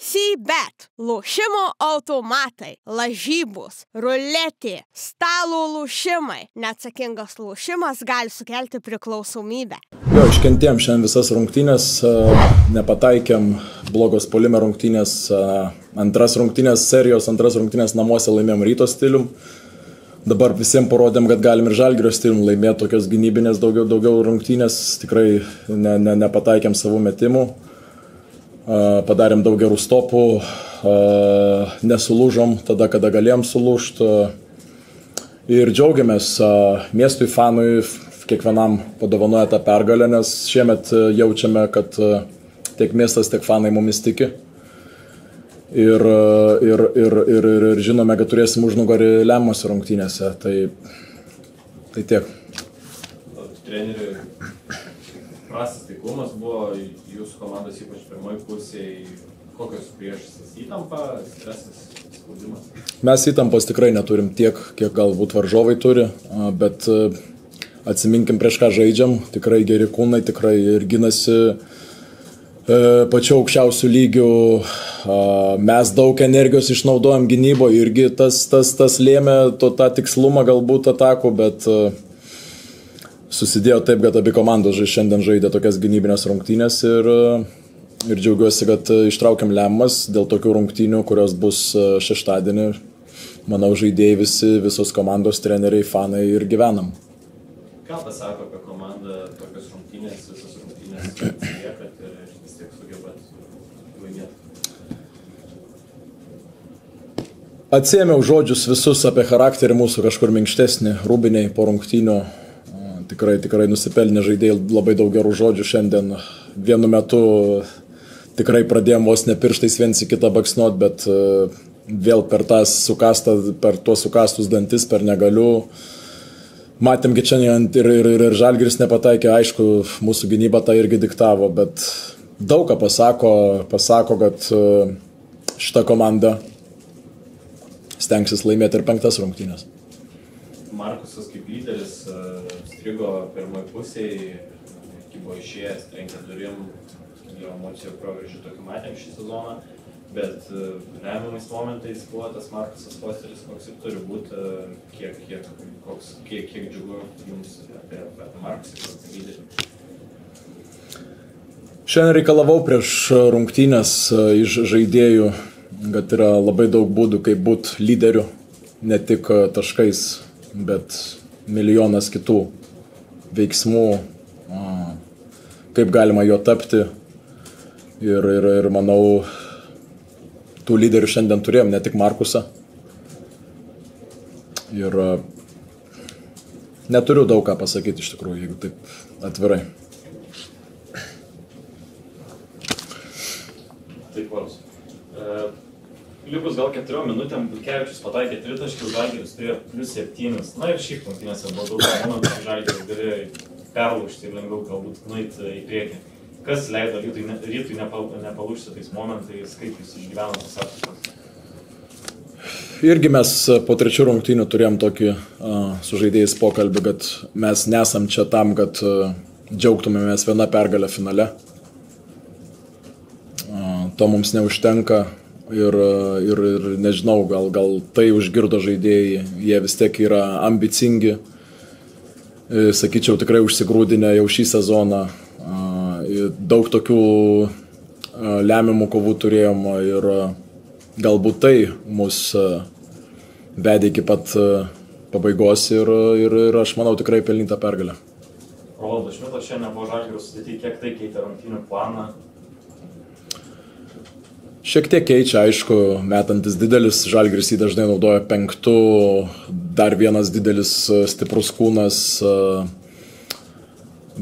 Sybet, lošimo automatai, lažybos, ruletė, stalo lošimai. Neatsakingas lošimas gali sukelti priklausomybę. Jo, iškentėm šiandien visas rungtynės, nepataikėm blogos polime rungtynės, antras rungtynės serijos, antras rungtynės namuose laimėjom ryto stilium. Dabar visiems parodėm, kad galim ir žalgerio stilium laimėti tokios gynybinės daugiau, daugiau rungtynės, tikrai ne, ne, nepataikėm savų metimų padarėm daug gerų stopų, nesulūžom tada, kada galėjom sulūžti. Ir džiaugiamės miestui, fanui, kiekvienam padovanoja tą pergalę, nes šiemet jaučiame, kad tiek miestas, tiek fanai mumis tiki. Ir, ir, ir, ir, ir, ir žinome, kad turėsim užnugarį lemiamose rungtynėse. Tai, tai tiek. Treneriui prastas taiklumas buvo jūsų komandos, ypač pirmoji pusėje. Kokios priežastys - įtampa, stresas, spaudimas? Mes įtampos tikrai neturim tiek, kiek galbūt varžovai turi, bet atsiminkim prieš ką žaidžiam, tikrai geri kūnai, tikrai ir ginasi pačiu aukščiausiu lygiu. Mes daug energijos išnaudojam gynyboje irgi tas, tas, tas lėmė to, tą tikslumą galbūt atakų, bet susidėjo taip, kad abi komandos šiandien žaidė tokias gynybinės rungtynės ir, ir džiaugiuosi, kad ištraukiam lemas dėl tokių rungtynių, kurios bus šeštadienį. Manau, žaidėjai visi, visos komandos treneriai, fanai ir gyvenam. Ką pasako apie komandą tokios rungtynės, visas rungtynės atsiliekat ir vis tiek sugebat laimėti? Atsėmiau žodžius visus apie charakterį mūsų kažkur minkštesnį, rūbiniai po rungtynių tikrai, tikrai nusipelnė žaidėjai labai daug gerų žodžių šiandien. Vienu metu tikrai pradėjom vos ne pirštais viens į kitą baksnuot, bet vėl per, sukastą, per tuos sukastus dantis, per negaliu. Matėm, kad šiandien ir, ir, ir, ir Žalgiris nepataikė, aišku, mūsų gynyba tą irgi diktavo, bet daug ką pasako, pasako, kad šita komanda stengsis laimėti ir penktas rungtynės. Markusas kaip lyderis strigo pirmoji pusėje, kai buvo išėjęs, trenkė durim, jo emocijų proveržį tokį matėm šį sezoną, bet lemiamais momentais buvo tas Markusas Fosteris, koks ir turi būti, kiek, kiek, koks, kiek, kiek džiugu jums apie, apie Markusą kaip lyderį. Šiandien reikalavau prieš rungtynės iš žaidėjų, kad yra labai daug būdų, kaip būti lyderiu, ne tik taškais, bet milijonas kitų veiksmų, kaip galima jo tapti. Ir, ir, ir manau, tų lyderių šiandien turėjom, ne tik Markusą. Ir neturiu daug ką pasakyti iš tikrųjų, jeigu taip atvirai. Likus gal keturiom minutėm Butkevičius pataikė tritaškių, Žalgiris turėjo plus septynis. Na ir šiaip rungtynėse buvo daug momentų, Žalgiris galėjo perlaužti ir lengviau galbūt nueiti į priekį. Kas leido rytui, rytui nepalūžti tais momentais, kaip jūs išgyvenote tas atsakas? Irgi mes po trečių rungtynių turėjom tokį uh, su žaidėjais pokalbį, kad mes nesam čia tam, kad uh, džiaugtumėmės vieną pergalę finale. Uh, to mums neužtenka ir, ir, ir nežinau, gal, gal tai užgirdo žaidėjai, jie vis tiek yra ambicingi, sakyčiau, tikrai užsigrūdinę jau šį sezoną. Daug tokių lemiamų kovų turėjom ir galbūt tai mus vedė iki pat pabaigos ir, ir, ir aš manau tikrai pelnytą pergalę. Rolandas Šmitas šiandien buvo žalgių sudėti, kiek tai keitė rungtynių planą, Šiek tiek keičia, aišku, metantis didelis, žalgris jį dažnai naudoja penktų, dar vienas didelis stiprus kūnas,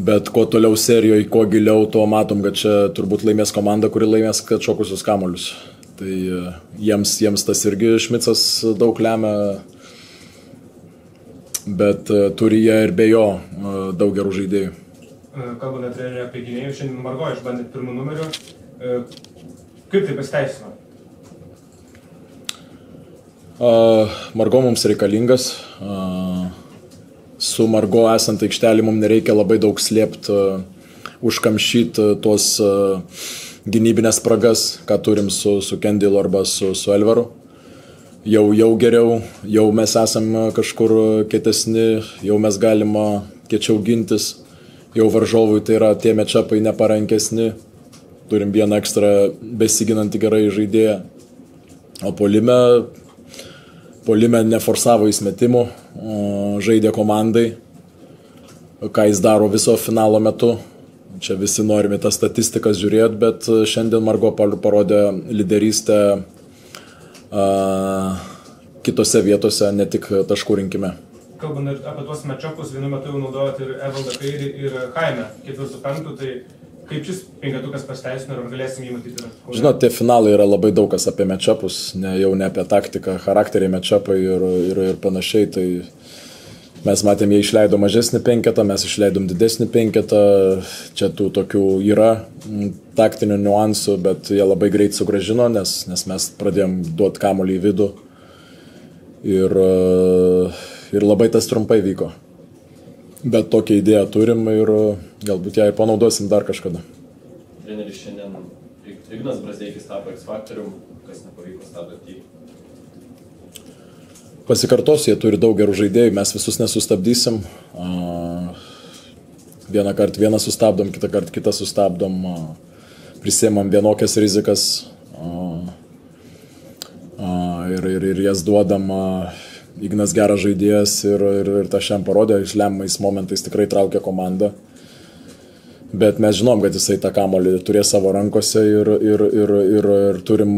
bet kuo toliau serijoje, kuo giliau, tuo matom, kad čia turbūt laimės komanda, kuri laimės atšokusius kamuolius. Tai jiems, jiems tas irgi Šmicas daug lemia, bet turi jie ir be jo daug gerų žaidėjų. Kalbame treneriui apie gynėjų, šiandien Margo išbandė pirmų numerių. Kaip tai pasiteisino? Uh, Margo mums reikalingas. Uh, su Margo esant aikštelį mums nereikia labai daug slėpti, uh, užkamšyti tuos uh, gynybinės spragas, ką turim su, su Kendilu arba su, su Elveru. Jau, jau geriau, jau mes esame kažkur kietesni, jau mes galime kiečiau gintis, jau varžovui tai yra tie mečiapai neparankesni, turim vieną ekstra besiginantį gerai žaidėją. O polime, polime neforsavo įsmetimų, žaidė komandai, ką jis daro viso finalo metu. Čia visi norime tas statistikas žiūrėti, bet šiandien Margo parodė lyderystę kitose vietose, ne tik taškų rinkime. Kalbant apie tuos mečapus, vienu metu jau naudojot ir Evaldą Kairį ir Jaime ketvirtų penktų, tai Kaip šis penketukas pasteisino ir galėsim jį matyti? Žinot, tie finalai yra labai daug kas apie mečapus, ne, jau ne apie taktiką, charakterį mečapai ir, ir, ir panašiai. Tai mes matėm, jie išleido mažesnį penketą, mes išleidom didesnį penketą. Čia tų tokių yra taktinių niuansų, bet jie labai greit sugražino, nes, nes mes pradėjom duoti kamolį į vidų. Ir, ir labai tas trumpai vyko. Bet tokią idėją turim ir galbūt ją panaudosim dar kažkada. Treneris šiandien Ignas Brazdeikis tapo X faktorium, kas nepavyko stabdyti. Pasikartosiu, jie turi daug gerų žaidėjų, mes visus nesustabdysim. Vieną kartą vieną sustabdom, kitą kartą kitą sustabdom, prisėmam vienokias rizikas ir, ir, ir jas duodam. Ignas geras žaidėjas ir, ir, ir tą šiam parodė, išlemiamais momentais tikrai traukė komandą. Bet mes žinom, kad jisai tą kamolį turės savo rankose ir, ir, ir, ir, ir turim,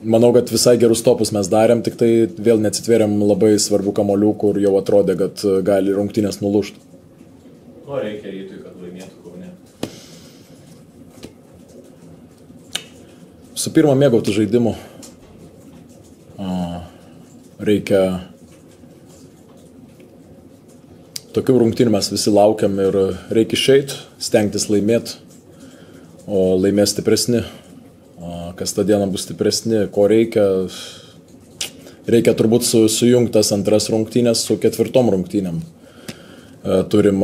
manau, kad visai gerus topus mes darėm, tik tai vėl neatsitvėrėm labai svarbių kamolių, kur jau atrodė, kad gali rungtynės nulušti. Nu, reikia rytui, kad laimėtų Kaune. Su pirma, mėgauti žaidimu reikia tokių rungtynių mes visi laukiam ir reikia išeiti, stengtis laimėti, o laimės stipresni. Kas tą dieną bus stipresni, ko reikia. Reikia turbūt su, sujungti tas antras rungtynės su ketvirtom rungtynėm. Turim,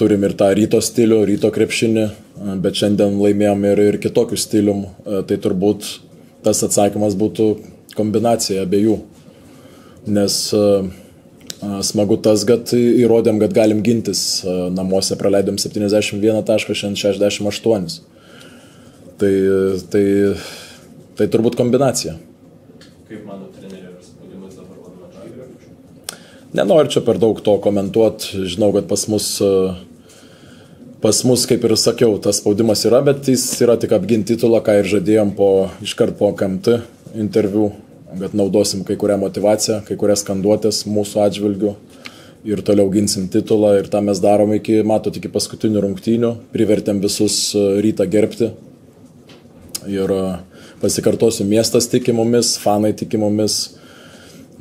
turim ir tą ryto stilių, ryto krepšinį, bet šiandien laimėjom ir, ir kitokių stilium. Tai turbūt tas atsakymas būtų kombinacija abiejų nes smagu tas, kad įrodėm, kad galim gintis. Namuose praleidom 71 tašką, šiandien 68. Tai, tai, tai turbūt kombinacija. Kaip mano trenerio spaudimas dabar Žalgirio? Nenoriu čia per daug to komentuoti. Žinau, kad pas mus, pas mus, kaip ir sakiau, tas spaudimas yra, bet jis yra tik apginti titulą, ką ir žadėjom po, iškart po KMT interviu bet naudosim kai kurią motivaciją, kai kurias skanduotės mūsų atžvilgių ir toliau ginsim titulą ir tą mes darom iki, matot, iki paskutinių rungtynių, privertėm visus e, rytą gerbti. Ir e, pasikartosiu, miestas tikimomis, fanai tikimomis,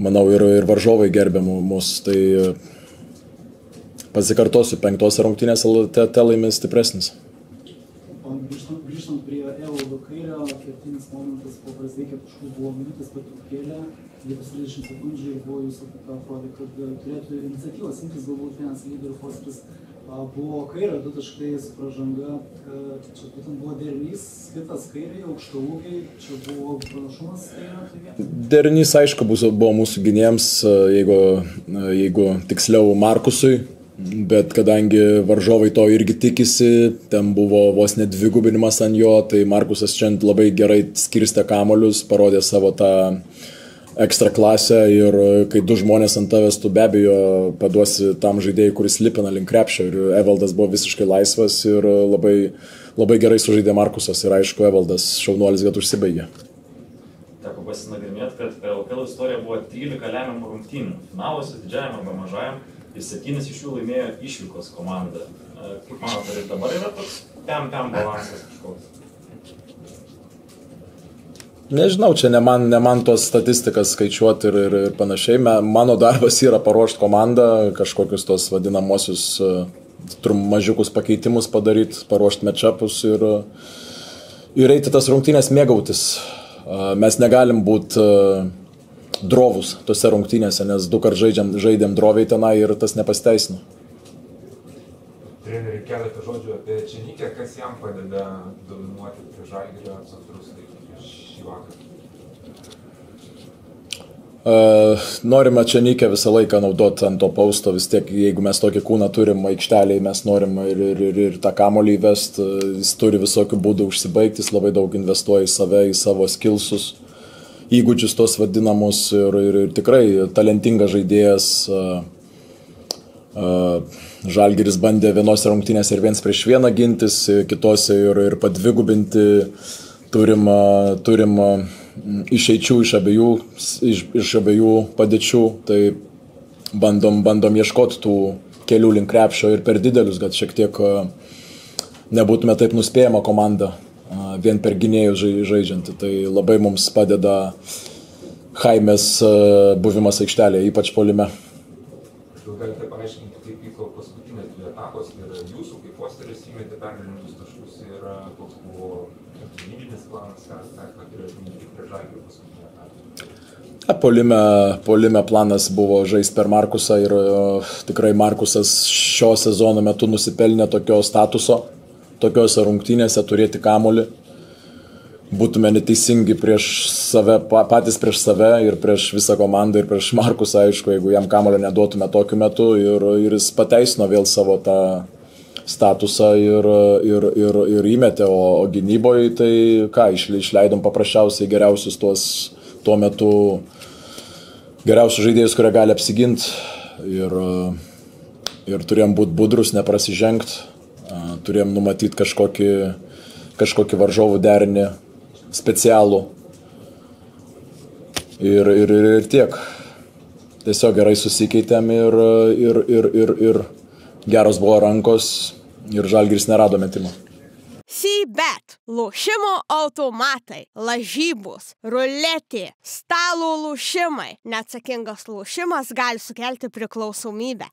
manau ir, ir varžovai gerbė mus, tai e, pasikartosiu, penktose rungtynėse te laimės stipresnis. Grįžtant, prie Evaldo Kairio, kertinis po Brazdėkio taškų buvo minutės pertraukėlė, likus 30 sekundžių ir buvo jūsų atrodė, kad turėtų iniciatyvas imtis galbūt vienas lyderių Fosteris. Buvo Kairio du taškai su pražanga, čia būtent buvo derinys, kitas Kairio, aukšto ūgiai, čia buvo pranašumas Kairio. Tai derinys, aišku, buvo mūsų gynėjams, jeigu, jeigu tiksliau Markusui, Bet kadangi varžovai to irgi tikisi, ten buvo vos net dvigubinimas ant jo, tai Markusas čia labai gerai skirstė kamolius, parodė savo tą ekstra klasę ir kai du žmonės ant tavęs tu be abejo paduosi tam žaidėjui, kuris lipina link krepšio ir Evaldas buvo visiškai laisvas ir labai, labai gerai sužaidė Markusas ir aišku, Evaldas šaunuolis, kad užsibaigė. Pasinagrinėti, kad LKL istorija buvo 13 lemiamų rungtynių, finaluose didžiajam arba mažajam ir septynis iš jų laimėjo išvykos komanda. Kaip manote, ar dabar yra toks tem-tem balansas kažkoks? Nežinau, čia ne man, ne man tos statistikas skaičiuoti ir, ir, ir panašiai. Mano darbas yra paruošti komandą, kažkokius tos vadinamosius trum mažiukus pakeitimus padaryti, paruošti mečapus ir, ir eiti tas rungtynės mėgautis. Mes negalim būti drovus tose rungtynėse, nes du kart žaidžiam, žaidėm droviai tenai ir tas nepasteisino. treneri keletą žodžių apie Čenikę, kas jam padeda dominuoti prie Žalgirio atsaktrus šį vakarą. Uh, norime čia Nikę visą laiką naudoti ant to pausto, vis tiek jeigu mes tokį kūną turim aikšteliai, mes norim ir, ir, ir, ir tą kamolį įvesti, jis turi visokių būdų užsibaigti, jis labai daug investuoja į save, į savo skilsus, įgūdžius tos vadinamus ir, ir, ir tikrai talentingas žaidėjas. Žalgiris bandė vienose rungtynėse ir viens prieš vieną gintis, kitose ir, ir padvigubinti, turim, turim išeičių iš abiejų, iš, iš abiejų padėčių, tai bandom, bandom ieškoti tų kelių link krepšio ir per didelius, kad šiek tiek nebūtume taip nuspėjama komanda vien per gynėjus žaidžianti. Tai labai mums padeda Jaimės buvimas aikštelėje, ypač polime. Gal galite paaiškinti, kaip vyko paskutinės dvi etapos ir jūsų kaip posteris įmetė pergalingus taškus ir koks buvo gynybinis planas, ką, ką, ką turėjo minėti prie žalgių paskutinį etapą? Polime, polime planas buvo žaisti per Markusą ir uh, tikrai Markusas šio sezono metu nusipelnė tokio statuso, tokiuose rungtynėse turėti kamolį. Būtume neteisingi prieš save, patys prieš save ir prieš visą komandą ir prieš Markusą, aišku, jeigu jam kamolio neduotume tokiu metu ir, ir jis pateisino vėl savo tą statusą ir, ir, ir, ir įmetė, o, o gynyboje tai ką, išleidom paprasčiausiai geriausius tuos tuo metu geriausius žaidėjus, kurie gali apsiginti ir, ir turėjom būti budrus, neprasižengti, turėjom numatyti kažkokį, kažkokį varžovų derinį specialų ir, ir, ir, ir tiek. Tiesiog gerai susikeitėm ir, ir, ir, ir, ir geros buvo rankos ir žalgiris nerado metimo. Sybet, lošimo automatai, lažybos, ruletė, stalo lošimai. Neatsakingas lošimas gali sukelti priklausomybę.